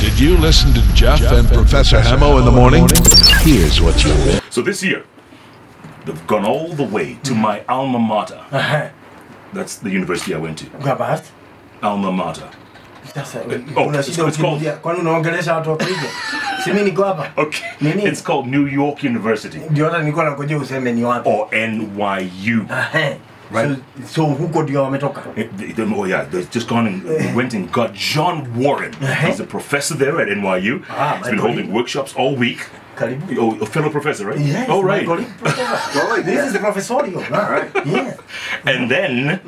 Did you listen to Jeff, and Professor Hamo in the morning? Here's what you missed. So this year, they've gone all the way to hmm. my alma mater. Uh-huh. That's the university I went to. Gabart. Alma mater. Sasa Oh, una it's- it's called- ukirudia. Kwani unaongelesha watu wa Kenya? Si mimi niko hapa. Okay. Nini? It's called New York University Ndio hata nilikuwa nangoja useme ni wapi. or NYU. Ehe. Uh-huh. Right. So, so ndio wametoka. They- they- oh yeah, they've just gone and went and got John Warren. He's a professor there at NYU. Ah, He's been holding workshops all week. Karibu. Oh, a fellow professor, right? Yes. Oh, right. This is the professorial. All right. Yes. And then,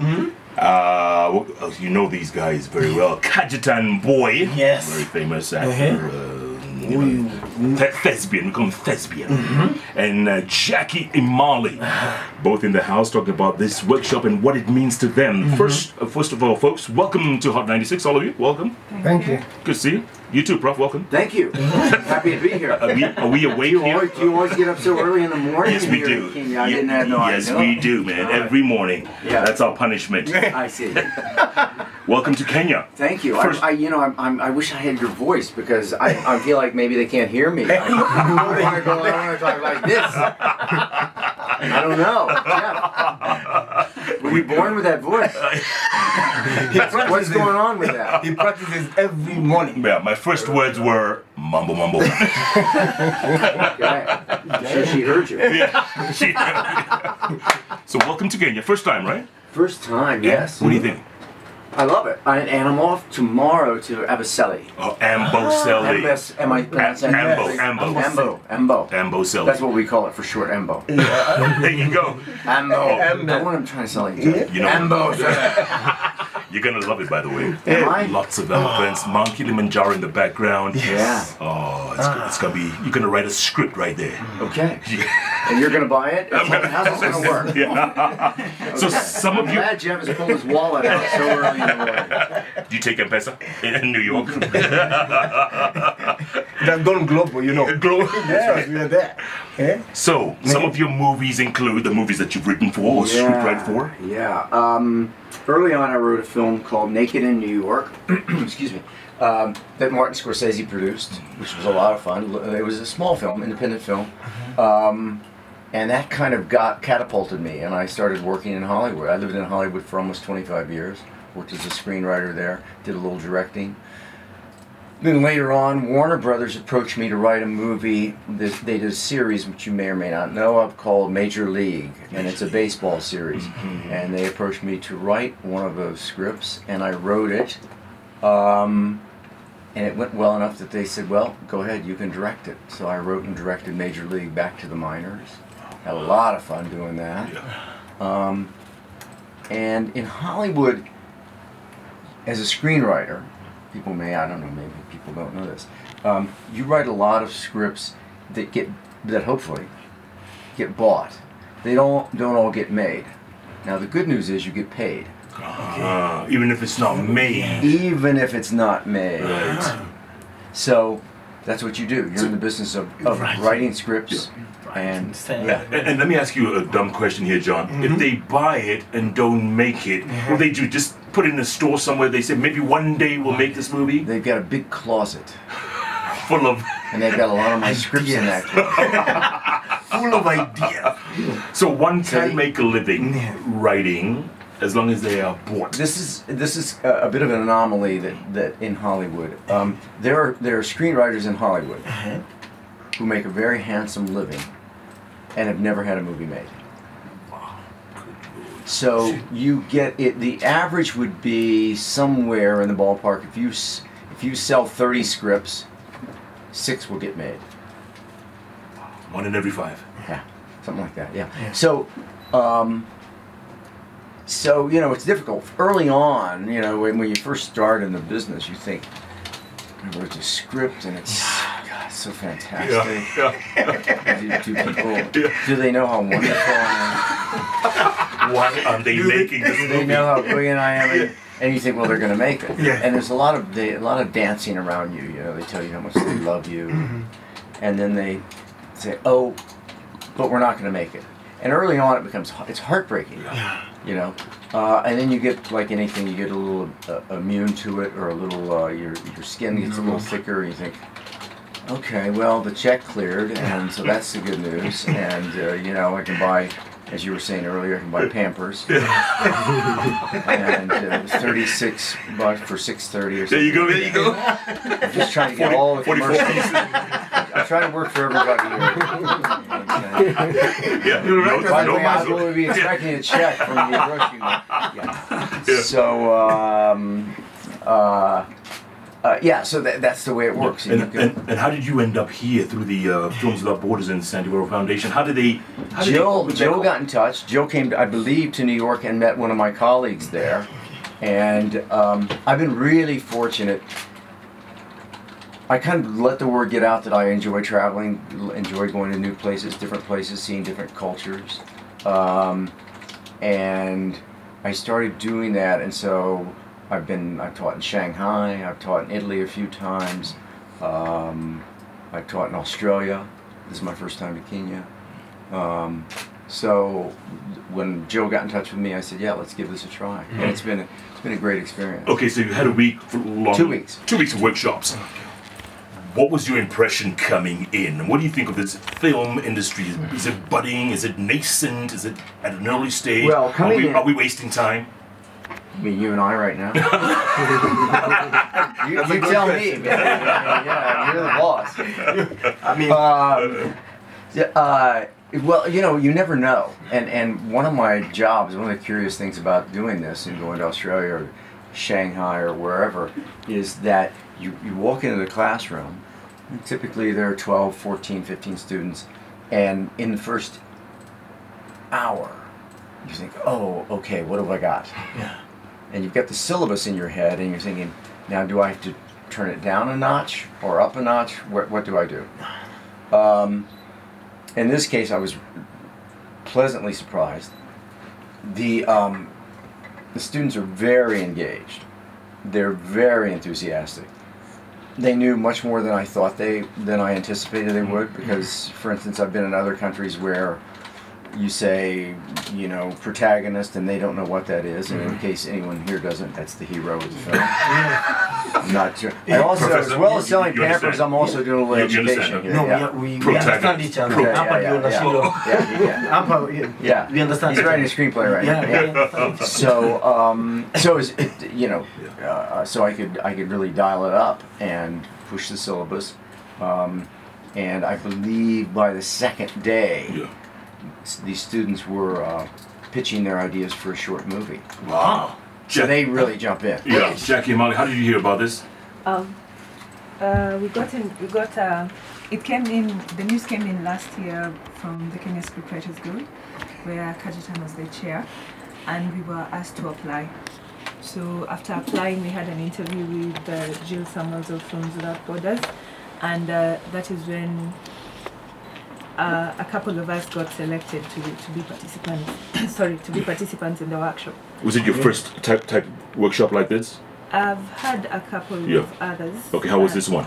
uh, you know these guys very well. Kajitan Boy, Yes. very famous actor, Uh-huh. uh, you know, the- thespian, we call him thespian, and uh, Jackie Imali, both in the house talking about this workshop and what it means to them. First, uh, first of all, folks, welcome to Hot 96, all of you. Welcome. Thank you. Good to see you. You too, Prof. Welcome. Thank you. Happy to be here. Are we, are we awake You here? always, do you always get up so early in the morning? Yes, we do. I Ye- didn't have no yes, idea. we do, man. Every morning. Yeah. That's our punishment. I see. Welcome to Kenya. Thank you. First- I, I, you know, I'm, I'm, I wish I had your voice because I, I feel like maybe they can't hear me. I want to go. I want talk like this. I don't know. Jeff, were you born with that voice? What's going on with that? He practices every morning. Yeah, my first words were mumble mumble. Okay. I'm sure she heard you. yeah. She- so welcome to Kenya. First time, right? First time, yes. What do you think? I love it. I, and I'm off tomorrow to Abaseli. Oh, Amboseli. Ambas, am I pronouncing that Ambo, correctly? Ambo. Ambo, Ambo. Amboseli. That's what we call it for short, Ambo. there you go. Ambo. Oh. Ambo. Don't want him trying to sound like Jeff. You know- Ambo. You're gonna love it, by the way. Am I? Lots of elephants, ah. Mount Kilimanjaro in the background. Yeah. Oh, it's, go- it's gonna be. You're gonna write a script right there. Mm. Okay. Yeah. And you're gonna buy it? How's this gonna work? Yeah. So some of I'm you, glad Jeff has pulled his wallet out so early in the morning. Do you take M-Pesa in New York? That's gone global, you know. Glow. Yes, we are there. Eh? So, some of your movies include the movies that you've written for or scriptwrite for. Yeah. Um, early on, I wrote a film called Naked in New York. Excuse me. Um, that Martin Scorsese produced, which was a lot of fun. It was a small film, independent film. Um, and that kind of got catapulted me, and I started working in Hollywood. I lived in Hollywood for almost 25 years. Worked as a screenwriter there. Did a little directing. Then later on, Warner Brothers approached me to write a movie. They did a series which you may or may not know of called Major League, and it's a baseball series. And they approached me to write one of those scripts, and I wrote it. Um, and it went well enough that they said, "Well, go ahead, you can direct it." So I wrote and directed Major League back to the minors. Had a lot of fun doing that. Um, and in Hollywood, as a screenwriter, people may I don't know maybe people don't know this. Um, you write a lot of scripts that get that hopefully get bought. They don't don't all get made. Now the good news is you get paid, Uh, even if it's not made. even if it's not made. Right. So that's what you do. You're in the business of, of writing scripts and yeah. And, and let me ask you a dumb question here, John. Mm-hmm. If they buy it and don't make it, what they do? Just put in a store somewhere. They said maybe one day we'll make this movie They've got a big closet, full of. and they've got a lot of my scripts in that closet. Full of ideas. So one can make a living writing as long as they are bought. This is this is a, bit of an anomaly that, that in Hollywood. Um, there are there are screenwriters in Hollywood who make a very handsome living and have never had a movie made. So you get it. The average would be somewhere in the ballpark. If you if you sell thirty scripts, six will get made. One in every five. Yeah, something like that. Yeah. So, um, so you know, it's difficult early on. You know, when, when you first start in the business, you think, I wrote a script and it's God, it's so fantastic. yeah. Do, do people do they know how wonderful I Why are they making this? Do they know how brilliant I am? And, and you think, well, they're going to make it. Yeah. And there's a lot of they, a lot of dancing around you. You know, they tell you how much they love you, and then they say, oh, but we're not going to make it. and early on it becomes it's heartbreaking. Yeah. You know, uh, and then you get like anything, you get a little uh, immune to it, or a little uh, your your skin gets a little thicker, and you think, okay, well the check cleared, and so that's the good news, and uh, you know I can buy. As you were saying earlier, I can buy Pampers, and uh, it was thirty-six bucks for six thirty or something. There something. you go. There you go. I'm just trying to get all the 44 commercials. pieces. I'm trying to work for everybody here. Yeah. No, By the no way, I muzzle. will be expecting a check from the grocery. Yeah. Yeah. So, um, uh, uh, yeah, so that, that's the way it works. And, and, and how did you end up here through the uh, Films Without Borders and San Diego Foundation? How did they? How did Jill, they, Jill got in touch. Jill came, I believe, to New York and met one of my colleagues there. And um, I've been really fortunate. I kind of let the word get out that I enjoy traveling, enjoy going to new places, different places, seeing different cultures. Um, and I started doing that, and so I've been, I've taught in Shanghai, I've taught in Italy a few times, um, I've taught in Australia. This is my first time to Kenya. Um, so when Joe got in touch with me, I said, "Yeah, let's give this a try." And it's been a, it's been a great experience. Okay, so you had a week for long. Two weeks. Two weeks of workshops. What was your impression coming in? What do you think of this film industry? Is it budding? Is it nascent? Is it at an early stage? Well, are coming we, in- are we wasting time? I mean, you and I right now. you, you tell me, man. Yeah, you're the boss. I mean, Um, yeah, uh, well, you know, you never know. And and one of my jobs, one of the curious things about doing this and going to Australia or Shanghai or wherever, is that you, you walk into the classroom, and typically there are 12, 14, 15 students, and in the first hour, you think, oh, okay, what have I got? Yeah. And you've got the syllabus in your head, and you're thinking, now do I have to turn it down a notch or up a notch? What, what do I do? Um, in this case, I was pleasantly surprised. The um, the students are very engaged. They're very enthusiastic. They knew much more than I thought they than I anticipated they would. Because, for instance, I've been in other countries where you say, you know, protagonist, and they don't know what that is. And in case anyone here doesn't, that's the hero of the film. I'm not sure. I also, as well you- as selling you understand. Pampers, I'm also doing a little You- you education here. no, yeah. we, we, we understand each other. Yeah, Ampa, yeah, you yeah, understand. yeah, yeah. Ampa, yeah. Yeah. We understand He's writing a screenplay right Yeah, now. yeah, we understand each other. So, um, so is it, you know, uh, so I could I could really dial it up and push the syllabus, um, and I believe by the second day, Yeah. S- these students were uh, pitching their ideas for a short movie. Wow. So they really jump in. Yeah, Jackie Imali, how did you hear about this? Um, uh, we got in, we got, uh, it came in, the news came in last year from the Kenya Scriptwriters Guild, where Kajitan was the chair, and we were asked to apply. So after applying, we had an interview with uh, Jill Summers of Films Without Borders, and uh, that is when uh, a couple of us got selected to, to be participants. sorry, to be participants in the workshop. Was it your first type type workshop like this? I've had a couple Yeah. of others. Okay, how was uh, this one?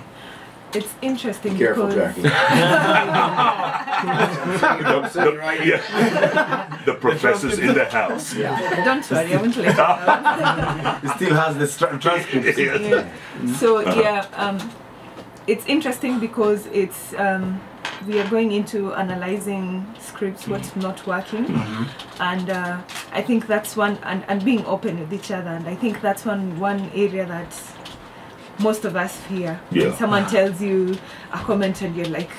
It's interesting Careful, because Jackie. The- yeah. the professors in the house. don't worry, I won't let you down. It still has the transcript. Yeah. So yeah, um, it's interesting because it's um, we are going into analyzing scripts, what's mm-hmm. not working, mm-hmm. and uh, I think that's one and, and being open with each other, and I think that's one one area that most of us fear. Yeah. When someone tells you a comment and you're like,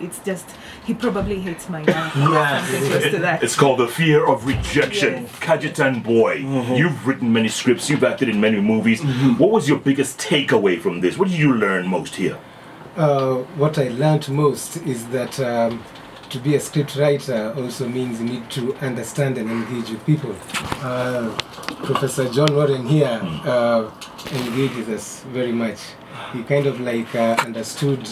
it's just he probably hates my wife. Yeah. Something close. It's called the fear of rejection. Yes. Kajitan boy, mm-hmm. you've written many scripts, you've acted in many movies. What was your biggest takeaway from this? What did you learn most here? Uh, what I learned most is that um, to be a scriptwriter also means you need to understand and engage with people. Uh, Professor John Warren here uh, engages us very much. He kind of like uh, understood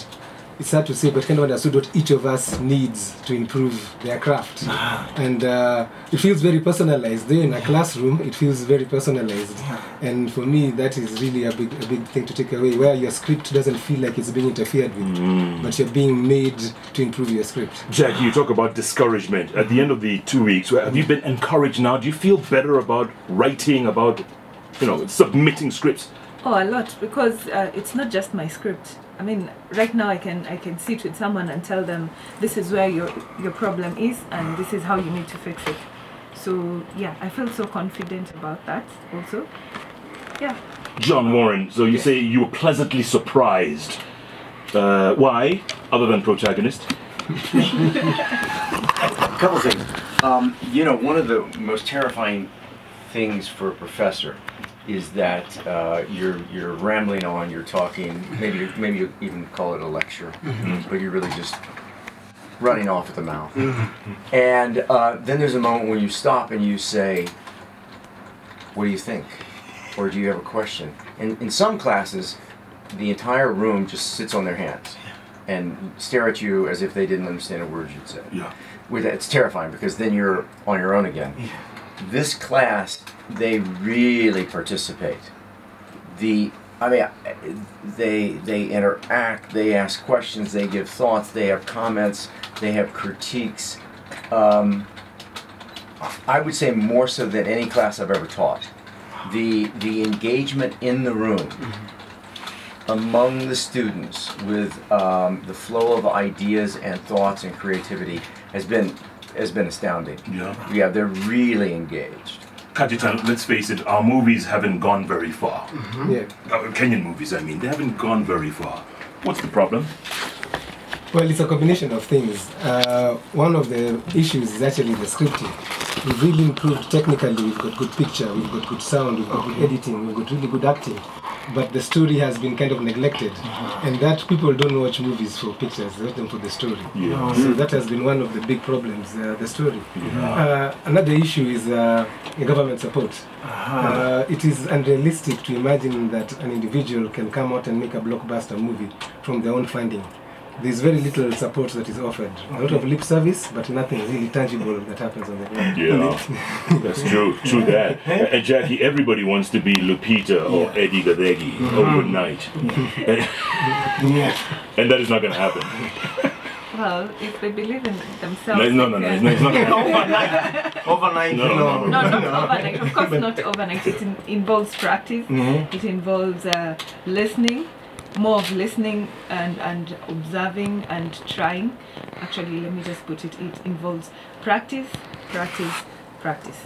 it's hard to say, but kind of understood what each of us needs to improve their craft. And uh, it feels very personalized. There in a classroom, it feels very personalized. And for me, that is really a big, a big thing to take away, where your script doesn't feel like it's being interfered with, but you're being made to improve your script. Jackie, you talk about discouragement. At the end of the two weeks, where- have you been encouraged now? Do you feel better about writing, about, you know, submitting scripts? Oh, a lot because uh, it's not just my script. I mean, right now I can I can sit with someone and tell them this is where your your problem is and this is how you need to fix it. So yeah, I feel so confident about that also. Yeah. John Warren, so you say you were pleasantly surprised. Uh, why, other than protagonist? A couple things. Um, you know, one of the most terrifying things for a professor is that uh, you're you're rambling on, you're talking. Maybe you- maybe you even call it a lecture, but you're really just running off at the mouth. And uh, then there's a moment when you stop and you say, "What do you think?" or "Do you have a question?" And in some classes, the entire room just sits on their hands and stare at you as if they didn't understand a word you'd said Yeah. with it's terrifying because then you're on your own again. This class, they really participate. The I mean, they they interact, they ask questions, they give thoughts, they have comments, they have critiques. Um, I would say more so than any class I've ever taught. The the engagement in the room among the students with um, the flow of ideas and thoughts and creativity has been has been astounding. Yeah. Yeah, they're really engaged. Kajitan, let's face it, our movies haven't gone very far. Yeah. Uh, Kenyan movies, I mean, they haven't gone very far. What's the problem? Well, it's a combination of things. Uh, one of the issues is actually the scripting. We've really improved technically. We've got good picture, we've got good sound, we've got good editing, we've got really good acting. But the story has been kind of neglected, and that people don't watch movies for pictures; they watch them for the story. Yeah. So that has been one of the big problems, uh, the story. Uh, another issue is uh, government support. Uh, it is unrealistic to imagine that an individual can come out and make a blockbuster movie from their own funding. There's very little support that is offered. A lot of lip service, but nothing really tangible that happens on the ground. Yeah, that's true. True that. And Jackie, everybody wants to be Lupita or Edi Gathegi overnight, Yeah. and that is not going to happen. Well, if they believe in themselves. No, no, no, no, they it's can- not, it's not going to happen. Overnight. Overnight. No, no, no, No, not overnight. Of course, not overnight. It in, involves practice. It involves uh, listening, more of listening and, and observing and trying. Actually, let me just put it. It involves practice, practice, practice.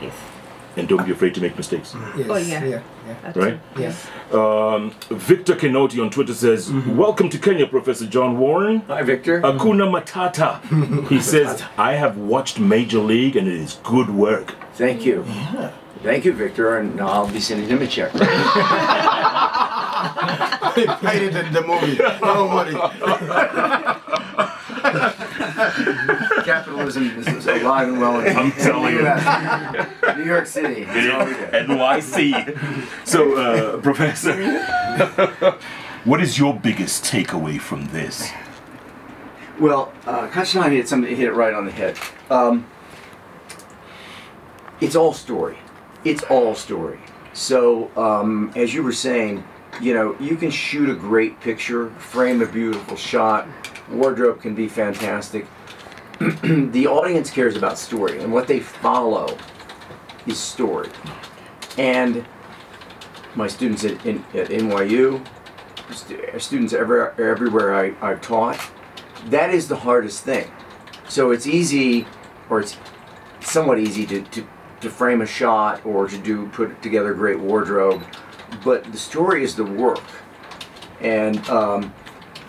Yes. And don't be afraid to make mistakes. Yes. Oh, yeah. Yeah. yeah. Right. Yes. Um, Victor Kenoti on Twitter says, Welcome to Kenya, Professor John Warren. Hi, Victor. Hakuna Matata. He says, I have watched Major League and it is good work. Thank you. Yeah. Thank you, Victor, and I'll be sending him a check. Paid it in the movie. Don't worry. Capitalism is alive and well in I'm telling you. New York City. That's all we do. NYC. So, uh, Professor, what is your biggest takeaway from this? Well, uh, Kachinani hit something hit it right on the head. Um, it's all story. It's all story. So, um, as you were saying, you know, you can shoot a great picture, frame a beautiful shot, wardrobe can be fantastic. the audience cares about story, and what they follow is story. And my students at, in, at NYU, st- students ever, everywhere I, I've taught, that is the hardest thing. So it's easy, or it's somewhat easy to, to, to frame a shot or to do put together a great wardrobe, but the story is the work. And um,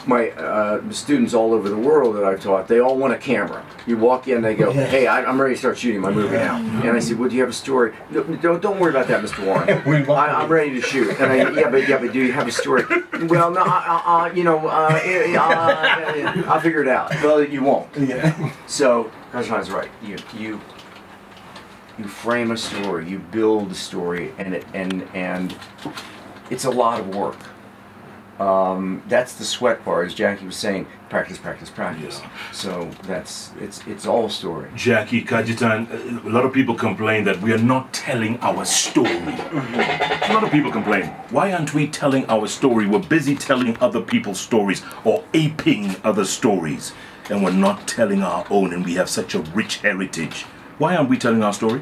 my uh, students all over the world that I've taught, they all want a camera. You walk in, they go, "Hey, I, I'm ready to start shooting my movie now." And I said, "Well, do you have a story?" No, don't don't worry about that, Mr. Warren. I, I'm ready to shoot. And I, yeah, but yeah, but do you have a story? Well, no, uh, uh, you know, uh, uh, I'll figure it out. Well, you won't. Yeah. So, Kajitan's right. You you you frame a story, you build a story, and it and and it's a lot of work. um, that's the sweat part, as Jackie was saying. Practice, practice, practice. Yeah. So that's it's it's all story. Jackie Kajitan, a lot of people complain that we are not telling our story. A lot of people complain. Why aren't we telling our story? We're busy telling other people's stories or aping other stories, and we're not telling our own, and we have such a rich heritage. Why aren't we telling our story?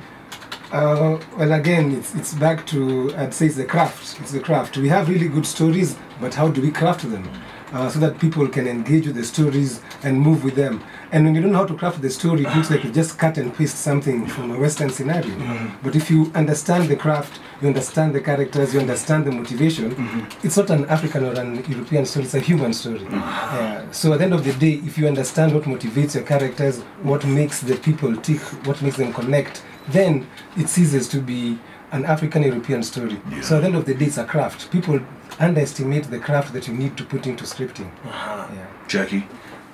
Uh, well, again, it's, it's back to, I'd say it's the craft. It's the craft. We have really good stories, but how do we craft them? Uh, so that people can engage with the stories and move with them. And when you don't know how to craft the story, it looks like you just cut and paste something from a Western scenario. Mm-hmm. But if you understand the craft, you understand the characters, you understand the motivation, mm-hmm. it's not an African or an European story, it's a human story. Ah. Yeah. So at the end of the day, if you understand what motivates your characters, what makes the people tick, what makes them connect, then it ceases to be an African European story. So at the end of the day, it's a craft. People underestimate the craft that you need to put into scripting. Uh -huh. Yeah. Jackie?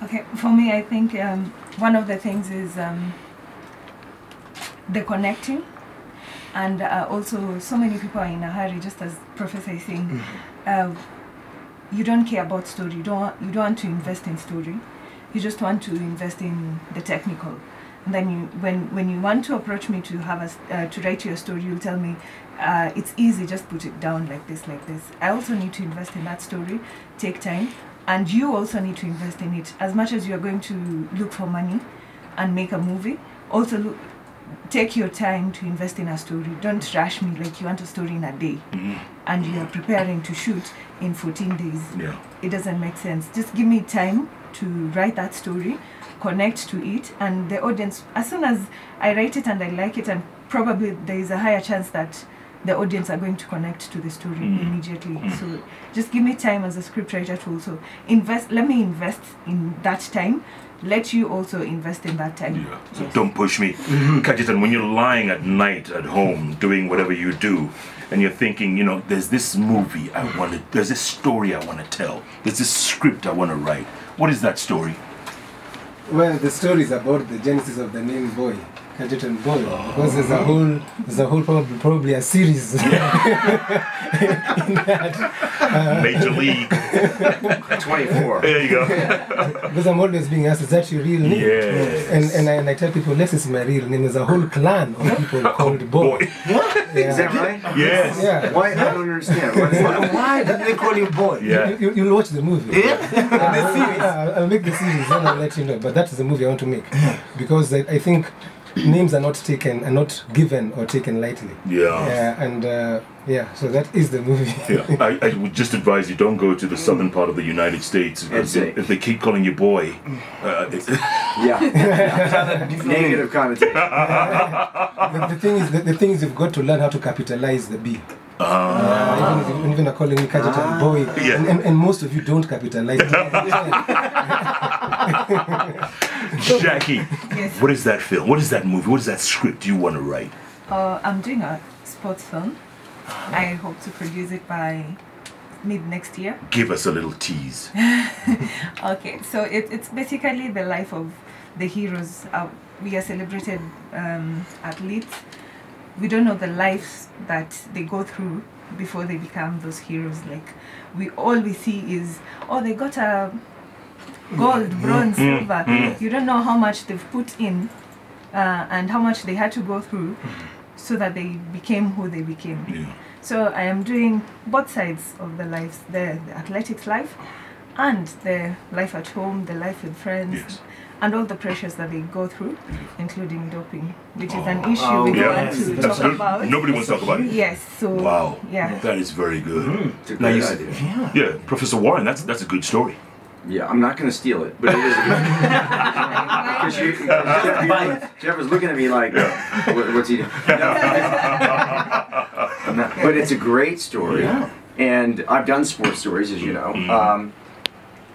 Okay, for me, I think um, one of the things is um, the connecting, and uh, also so many people are in a hurry. Just as Professor is saying, uh, you don't care about story. You don't want, you don't want to invest in story. You just want to invest in the technical. And then you, when when you want to approach me to have a s uh, to write your story, you tell me uh, it's easy. Just put it down like this, like this. I also need to invest in that story. Take time and you also need to invest in it as much as you are going to look for money and make a movie also look, take your time to invest in a story don't rush me like you want a story in a day and you are preparing to shoot in 14 days Yeah. it doesn't make sense just give me time to write that story connect to it and the audience as soon as i write it and i like it and probably there is a higher chance that the audience are going to connect to the story mm. immediately mm. so just give me time as a scriptwriter to also invest let me invest in that time let you also invest in that time Yeah. So Yes. don't push me. Mm-hmm. Kajitan, when you're lying at night at home doing whatever you do, and you're thinking, you know, there's this movie I want to, there's this story I want to tell, there's this script I want to write. What is that story? Well, the story is about the genesis of the name Boy, Kajetan Boy, because there's a whole, there's a whole probably, probably a series in that. Uh, Major League. 24. There you go. Because I'm always being asked, is that your real name? Yes. And, and, I, and I tell people, this is my real name. There's a whole clan of people oh, called Boy. Boy. Is that right? Yes. Yeah. Why? I don't understand. Why, why, Why did they call you boy? Yeah. You, you, you'll watch the movie. Yeah? the series. I'll, I'll make the series and I'll let you know. But that is the movie I want to make. Because I, I think names are not taken, are not given or taken lightly. Yeah. Yeah, and uh, yeah, so that is the movie. Yeah, I, I would just advise you don't go to the southern part of the United States because That's if they keep calling you boy, uh, it- Yeah. Negative connotation. the, the thing is, the, the thing is, you've got to learn how to capitalize the B. Uh, even if you even calling me Kajitan boy, Yeah. and, and, and most of you don't capitalize. Jackie, Yes. what is that film? What is that movie? What is that script you want to write? Uh, I'm doing a sports film. I hope to produce it by mid next year. Give us a little tease. Okay, so it, it's basically the life of the heroes. Uh, we are celebrated um, athletes. We don't know the lives that they go through before they become those heroes. Like we all we see is oh they got a gold, mm. bronze, mm. silver. Mm. You don't know how much they've put in uh, and how much they had to go through so that they became who they became. Yeah. So I am doing both sides of the lives, the, the athletics life and the life at home, the life with friends, Yes. and all the pressures that they go through, including doping, which is an oh, issue Oh, we don't Yeah, want to that's talk good. about. Nobody wants to talk about it. Yes, so Wow. yeah. That is very good. It's a great you idea. Yeah. Yeah, Professor Warren, that's that's a good story. Yeah, I'm not going to steal it, but it is. Because you, Jeff, Jeff, Jeff was looking at me like, what, what's he doing? No. but it's a great story, Yeah. and I've done sports stories, as you know. Um,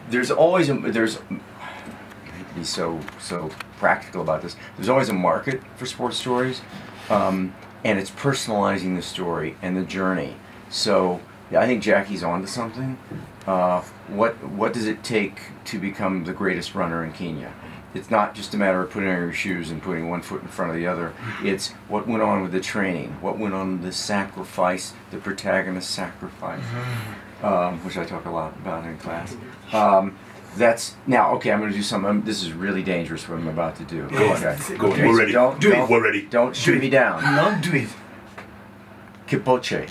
there's always a there's I hate to be so so practical about this. There's always a market for sports stories, um, and it's personalizing the story and the journey. So yeah, I think Jackie's onto something. Uh, what what does it take to become the greatest runner in Kenya? It's not just a matter of putting on your shoes and putting one foot in front of the other. It's what went on with the training, what went on with the sacrifice, the protagonist sacrifice. um, which I talk a lot about in class. Um, that's now okay. I'm going to do something. um, this is really dangerous. What I'm about to do. Go on. Okay. Go on. We're ready. Don't, Do it. don't, We're ready. Don't shoot me down. No, do it. Kipoche.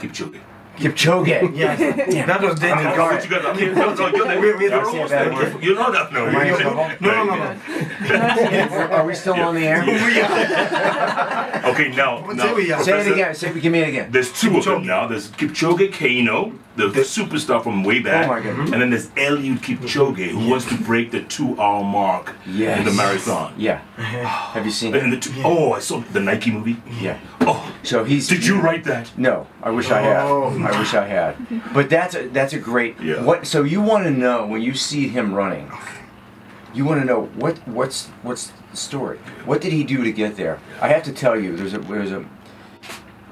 Keep joking. Kipchoge. Yes. That was I dangerous. put you guys up. No, no, you're there. We- we- You're almost we- there. You're not up. No, Am I in you're- trouble? No, no, no, no. Are we still on the air? Okay, now, But now say we are. Say it again. Say, give me it again. There's two of them now. There's Kipchoge Keino, the, the superstar from way back. Oh my goodness. Mm-hmm. And then there's Eliud Kipchoge, who mm-hmm. wants to break the two-hour mark Yes. in the marathon. Yeah. Have you seen And it? the two, oh, I saw the Nike movie. Yeah. Oh, So he's. did you write that? No, I wish I had. Oh. I wish I had. But that's a that's a great. Yeah. What? So you want to know when you see him running? You want to know what what's what's the story? What did he do to get there? I have to tell you, there's a there's a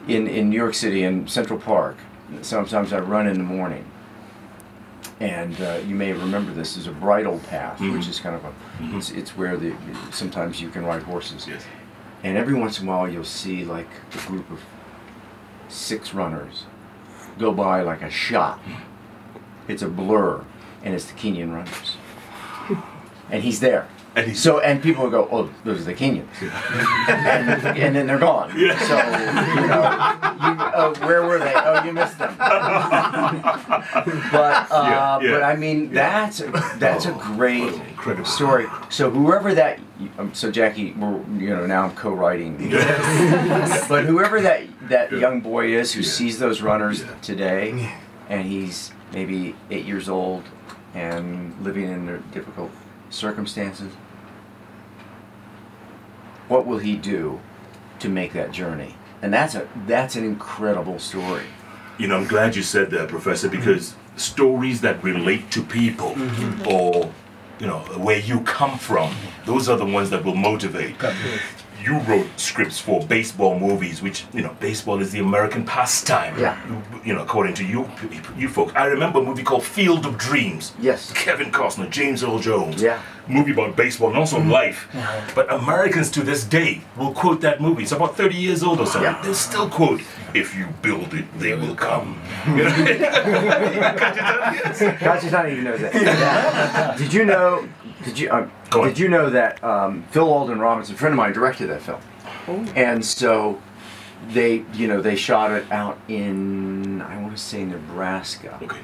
in in New York City in Central Park. Sometimes I run in the morning, and uh, you may remember this. is a bridle path, which mm-hmm. is kind of a mm-hmm. it's, it's where the sometimes you can ride horses. Yes. And every once in a while, you'll see like a group of six runners go by like a shot. Mm-hmm. It's a blur, and it's the Kenyan runners. And he's there. And so, and people will go, "Oh, those are the Kenyans," and, and then they're gone. So, you know, you, oh, where were they? Oh, you missed them. but, uh, Yeah, yeah. but I mean, that's a, that's a great story. So, whoever that, um, so Jackie, we're, you know, now I'm co-writing. but whoever that that Yeah. young boy is who Yeah. sees those runners today, and he's maybe eight years old and living in their difficult circumstances, what will he do to make that journey? And that's a that's an incredible story. You know, I'm glad you said that, Professor, because stories that relate to people mm-hmm. or, you know, where you come from, those are the ones that will motivate. You wrote scripts for baseball movies, which, you know, baseball is the American pastime. Yeah. You know, according to you, you folks. I remember a movie called Field of Dreams. Yes. Kevin Costner, James Earl Jones. Yeah. Movie about baseball and also mm-hmm. life. Mm-hmm. But Americans to this day will quote that movie. It's about 30 years old or so. Yeah. They'll still quote, if you build it, they will come. You know? Kachitani even knows that. Yeah. Did you know? Did you um, Go on. did you know that um, Phil Alden Robinson, a friend of mine, directed that film? And so they, you know, they shot it out in I want to say Nebraska, okay.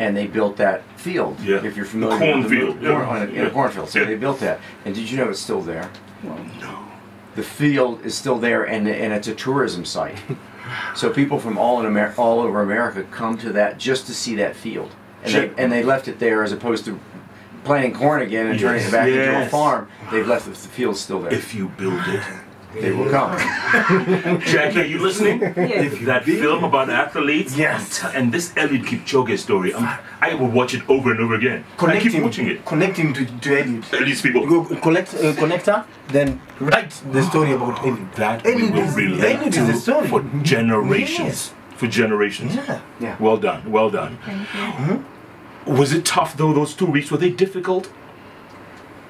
and they built that field. Yeah. If you're familiar The with the cornfield, mo- yeah. corn- on a- in a cornfield, so Yeah. they built that. And did you know it's still there? Well, no. the field is still there and, and it's a tourism site. so people from all in Amer- all over America come to that just to see that field. And Sure. they, and they left it there as opposed to planting corn again and turning it back into a farm. They've left the, the field still there. If you build it. they will come. Jackie, are you listening? Yes. That film about athletes? Yes. And this Eliud Kipchoge story, I'm, I will watch it over and over again. I Connect keep him, watching it. Connect him to, to Eliud. These people. Go collect uh, connector, then write the story about Eliud. That we Eliud will is- relate Eliud is the to story. for generations. Yes. For generations. Yeah. Yeah. Well done. Well done. Thank you. Was it tough though? Those two weeks were they difficult?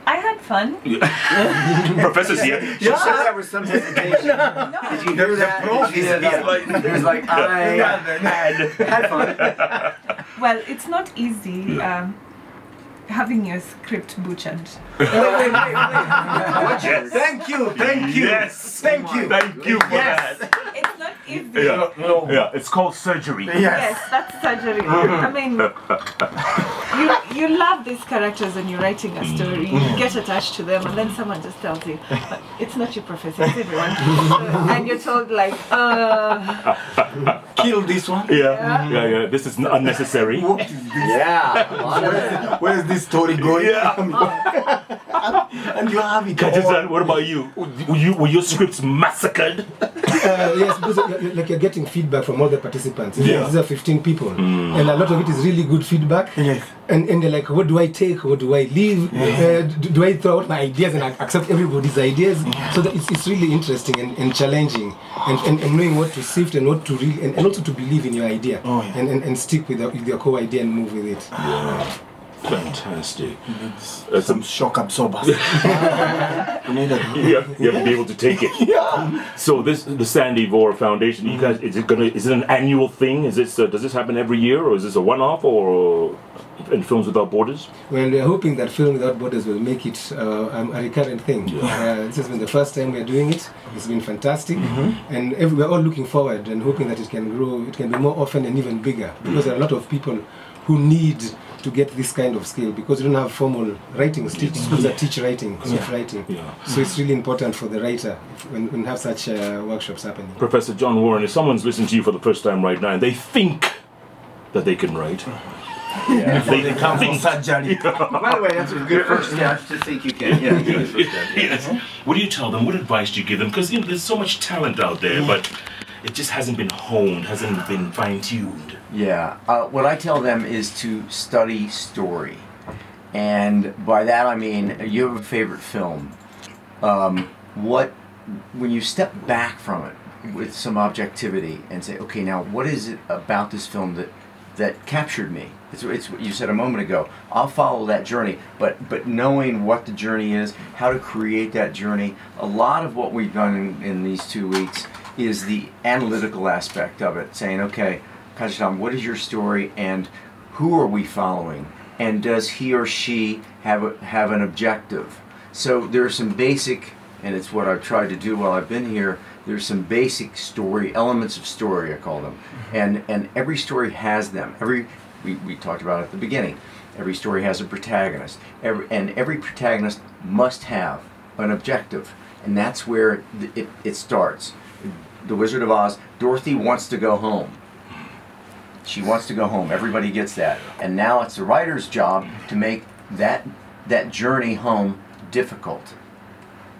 I had fun. Professor's here. She said that with some hesitation. Did you hear that? prof She said is that. It was like, I had, had fun. Well, it's not easy um, having your script butchered. Yes. Thank you, thank you. Yes. Thank you. Thank you for Yes. that. It's not easy. Yeah. No. Yeah. It's called surgery. Yes. Yes, that's surgery. I mean, you you love these characters and you're writing a story. You get attached to them, and then someone just tells you, "It's not your professor, it's everyone," and you're told like, uh, Kill this one. Yeah. Yeah. Yeah. This is unnecessary. What is this? Yeah. a lot of that. Where is this story going? Yeah. and you have it Kajitan, all. what about you? Were you were your scripts massacred? Uh, yes, because you're, you're- like you're getting feedback from all the participants. These are- Yeah. These are 15 people, and a lot of it is really good feedback. Yes. And, and they're like, what do I take? What do I leave? Uh, do, do I throw out my ideas and I accept everybody's ideas? Yeah. So that it's, it's really interesting and, and challenging, and, and, and knowing what to sift and what to really, and, and also to believe in your idea, Oh, yeah. and, and, and stick with, the, with your core idea and move with it. Fantastic. That's some shock absorbers. you Yeah, you have to be able to take it. yeah. So this the Sandy Vore Foundation. You guys, is it gonna? Is it an annual thing? Is this? Uh, does this happen every year, or is this a one-off, or in Films Without Borders? Well, we're hoping that Film Without Borders will make it uh, um, a recurrent thing. Uh, this has been the first time we're doing it. It's been fantastic, and every, we're all looking forward and hoping that it can grow. It can be more often and even bigger because there are a lot of people who need to get this kind of skill because we don't have formal writing teach, schools that teach writing, soft writing. Yeah. So it's really important for the writer when, when we have such uh, workshops happening. Professor John Warren, if someone's listening to you for the first time right now and they think that they can write, if they, They come from think, surgery. By the way, that's a good first step to think you can. Yeah, you can. yes. What do you tell them? What advice do you give them? Because you know, there's so much talent out there, but it just hasn't been honed, hasn't been fine-tuned. Yeah, uh, what I tell them is to study story. And by that I mean, you have a favorite film. Um, what, when you step back from it with some objectivity and say, okay, now what is it about this film that, that captured me? It's, it's what you said a moment ago. I'll follow that journey, but, but knowing what the journey is, how to create that journey, a lot of what we've done in, in these two weeks is the analytical aspect of it, saying, okay, Kajitan, what is your story and who are we following? And does he or she have, a, have an objective? So there are some basic, and it's what I've tried to do while I've been here, there's some basic story, elements of story, I call them. Mm-hmm. And, and every story has them. Every, we, we talked about it at the beginning. Every story has a protagonist. Every, and every protagonist must have an objective. And that's where it, it, it starts. The Wizard of Oz, Dorothy wants to go home. She wants to go home. Everybody gets that. And now it's the writer's job to make that that journey home difficult.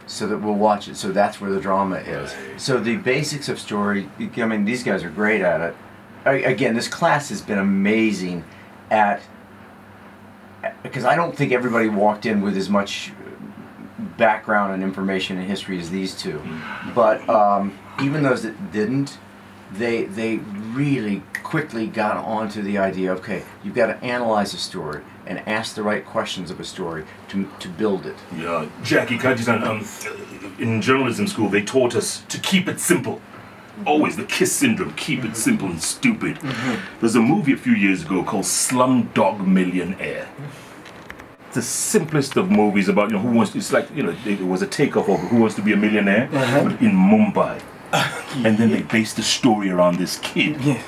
So that we'll watch it. So that's where the drama is. So the basics of story, I mean these guys are great at it. I- Again, this class has been amazing at because I don't think everybody walked in with as much background and information and history as these two. But um, even those that didn't, they they really quickly got onto the idea. Okay, you've got to analyze a story and ask the right questions of a story to to build it. Yeah, Jackie Kajitan, um, in journalism school, they taught us to keep it simple. Mm-hmm. Always the KISS syndrome, keep it mm-hmm. simple and stupid. Mm-hmm. There's a movie a few years ago called Slumdog Millionaire. It's the simplest of movies about you know who wants. It's like you know it was a takeoff of Who Wants to Be a Millionaire, but in Mumbai, and then they based the story around this kid, Yeah.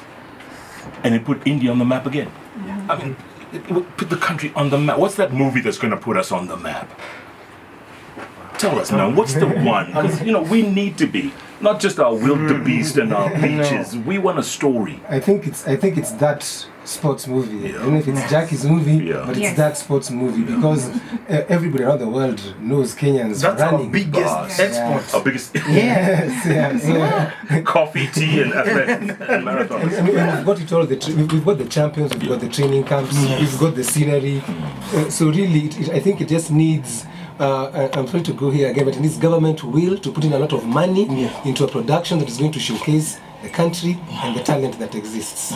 and it put India on the map again. Yeah. I mean, it would put the country on the map. What's that movie that's going to put us on the map? Tell us now, what's the one? Because, you know, we need to be. Not just our wildebeest and our beaches. We want a story. I think it's I think it's that sports movie. Yeah. I don't know if it's Jackie's movie, Yeah. but it's Yes. that sports movie because uh, everybody around the world knows Kenyans That's our biggest Boss. export. Our biggest Yes, yes. yeah. coffee, tea, and athletics and And, marathons. and we- and we've got it all. The tra- we've we've got the champions. We've got the training camps. We've got the scenery. Uh, so really, it, it, I think it just needs. Uh, I- I'm sorry to go here again, but it needs government will to put in a lot of money into a production that is going to showcase the country and the talent that exists.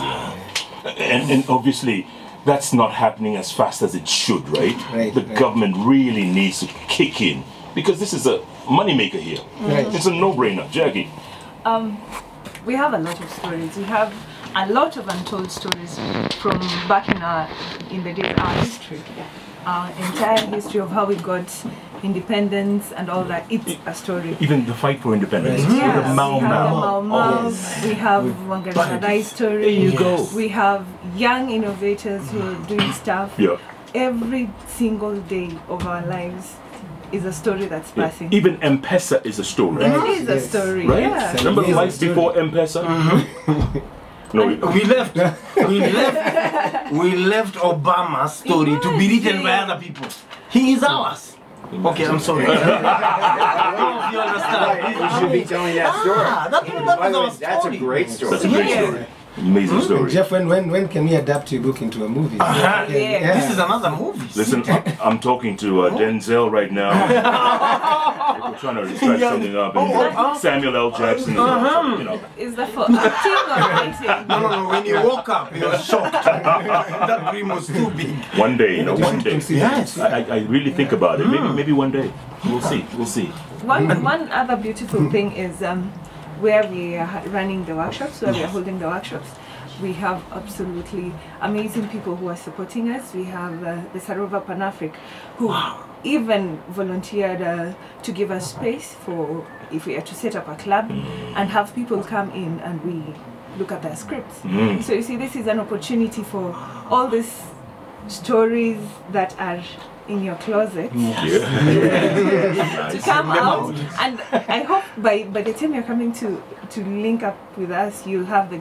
And, and obviously, that's not happening as fast as it should, right? Right, the right. government really needs to kick in because this is a moneymaker here. Right. It's a no-brainer, Jackie. Um, we have a lot of stories. We have a lot of untold stories from back in our in the day our history, our entire history of how we got independence and all that. It's a story. Even the fight for independence. Right. Yeah, The Mau we have the Mau. Mau Mau, Oh. we have Wangari story. There you go. We have young innovators who are doing stuff. Yeah. Every single day of our lives is a story that's Yeah. passing. Even M-Pesa is a story. It Right. is a story, Right? yeah. Remember Yes, life before M-Pesa? no, we- We left, we left, we left Obama's story to be written by other people. He is ours. Okay, I'm sorry. I don't know if you understand. You should be telling that story. Ah, that, that By is way, our that's a story. great story. That's a great Yeah. story. Amazing story. Jeff, when, when when can we adapt your book into a movie? Uh-huh. Yeah. This is another movie. Listen, I- I'm talking to uh, Denzel right now. We're trying to stretch something up. And Oh, Samuel L. Jackson, is, you know. Is that for acting or writing? No, no, no. When you woke up, you were shocked. that dream was too big. One day, you know, one day. Yes. I, I I really think about it. Maybe maybe one day. We'll see. We'll see. One, one other beautiful thing is um, where we are running the workshops, where we are holding the workshops. We have absolutely amazing people who are supporting us. We have uh, the Sarova Panafric, who even volunteered uh, to give us space for if we are to set up a club and have people come in and we look at their scripts. So you see, this is an opportunity for all these stories that are in your closet. Mm, to come out. And i hope by by the time you're coming to to link up with us you'll have the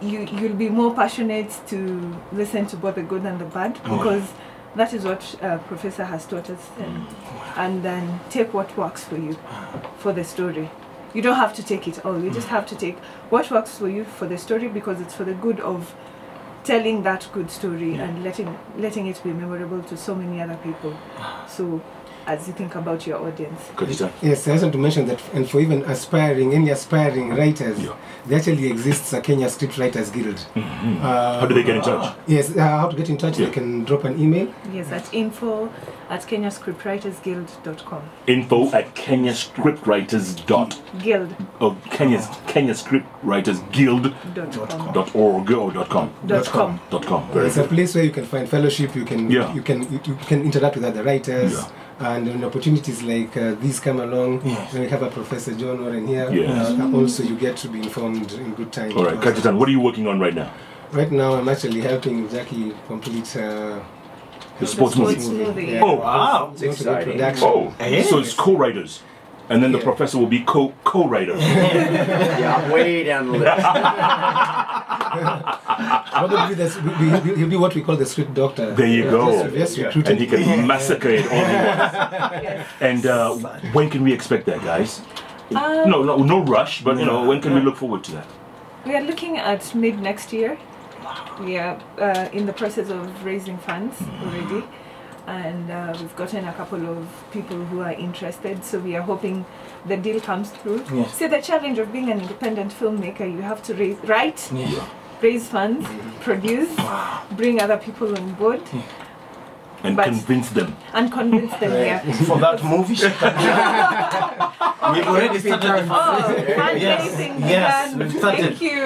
you you'll be more passionate to listen to both the good and the bad oh, because that is what uh, professor has taught us. Mm. And, and then take what works for you for the story. You don't have to take it all. You just mm. have to take what works for you for the story because it's for the good of telling that good story and letting letting it be memorable to so many other people. So as you think about your audience Kajitan. Yes, I just want to mention that, and for even aspiring, any aspiring writers, Yeah. there actually exists a Kenya Script Writers Guild. Uh, How do they get in touch? Yes, uh, how to get in touch? Yeah. They can drop an email. yes at info at kenyascriptwritersguild.com Info at kenyascriptwriters dot guild oh, Kenya's Kenya Scriptwriters Guild dot com dot org or dot com dot com dot com. Very It's a place where you can find fellowship. You can Yeah. you can you, you can interact with other writers. Yeah. And when opportunities like uh, these come along, Yes. when we have a Professor John Warren here, Yes. uh, also you get to be informed in good time. All right, Kajitan, what are you working on right now? Right now, I'm actually helping Jackie complete uh, The sports sports movie. movie. Yeah. Oh. Wow. It's exciting. Oh, Yes. so it's co-writers, and then the professor will be co co-writer. Yeah, I'm way down the list. Probably that's, we, we, he'll be what we call the script doctor. There you Yeah, go. Just, just recruited. and he can massacre it all he wants. And uh, when can we expect that, guys? Um, no, no, no rush. But you know, when can we look forward to that? we are looking at mid next year we are uh, in the process of raising funds already and uh, we've gotten a couple of people who are interested so we are hoping the deal comes through Yes. see the challenge of being an independent filmmaker you have to raise write Yeah. raise funds produce bring other people on board And But- convince them. and convince them yeah For that movie, we've already started. Oh, Yes. fundraising Yes, began. we've started. Thank you.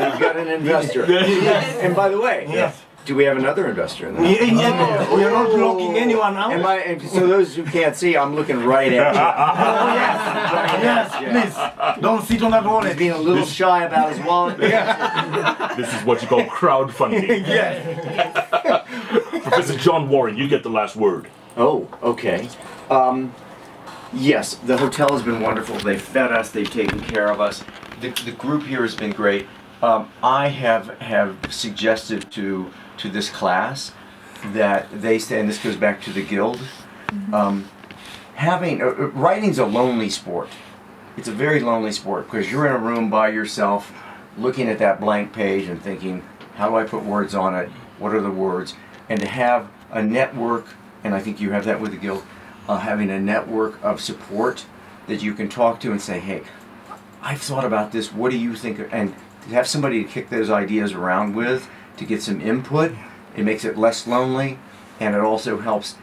We've got an investor. And by the way, Yes. Do we have another investor in Yeah, there? yeah, we are not blocking anyone out. Am I, so those who can't see, I'm looking right at you. Oh, yes. Yes, please. Don't sit on that He's wallet. being a little shy about his wallet. This is what you call crowdfunding. Yes. Professor John Warren, you get the last word. Oh, okay. Um, yes, the hotel has been wonderful. They've fed us. They've taken care of us. The, the group here has been great. Um, I have have suggested to to this class that they say, and this goes back to the guild. Um, having uh, uh, writing's a lonely sport. It's a very lonely sport because you're in a room by yourself, looking at that blank page and thinking, how do I put words on it? What are the words? And to have a network, and I think you have that with the guild, uh, having a network of support that you can talk to and say, hey, I've thought about this. What do you think? And to have somebody to kick those ideas around with, to get some input, it makes it less lonely, and it also helps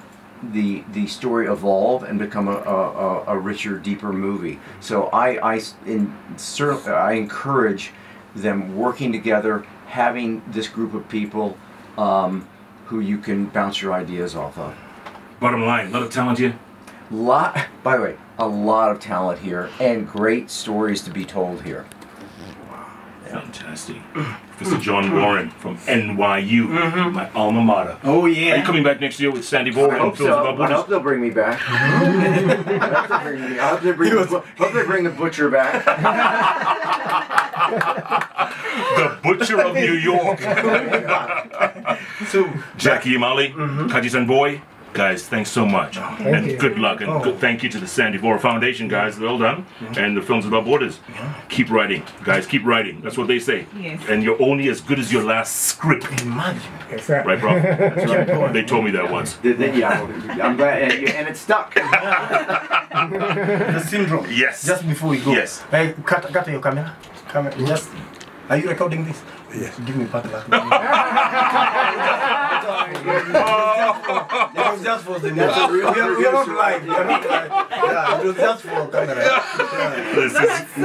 the the story evolve and become a, a, a- richer, deeper movie. So I I in, I encourage them working together, having this group of people um, who you can bounce your ideas off of. Bottom line, a lot of talent here. Lot, by the way, a lot of talent here and great stories to be told here. Wow, fantastic. Professor John Warren from NYU, mm-hmm. my alma mater. Oh, yeah. Are you coming back next year with Sandy Boy I hope so. I hope they'll bring me back. I hope they bring me. I hope they bring, the, hope they bring the butcher back. The Butcher of New York. So, Jackie Imali, mm-hmm. Kaji Boy, Guys, thanks so much. Oh, and you. good luck. And Oh. good, thank you to the Sandy Vora Foundation, guys. Well done. And the Films Without Borders. Keep writing. Guys, keep writing. That's what they say. Yes. And you're only as good as your last script. Imagine. Yes, sir. Right, bro? they told me that once. The- the- yeah, I'm glad, and, you- and it stuck. The syndrome. Yes. Just before we go. Yes. Hey, cut, cut your camera. Camera. Just. Are you recording this? Yes. Give me part of that. It was just for the That's a real we, are, we are not producer. We are not live. Yeah, it was just for camera. This is,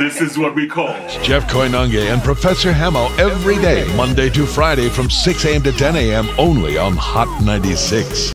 this is what we call. Jeff Koinange and Professor Hamo every day, Monday to Friday from 6 a.m. to 10 a.m. only on Hot 96.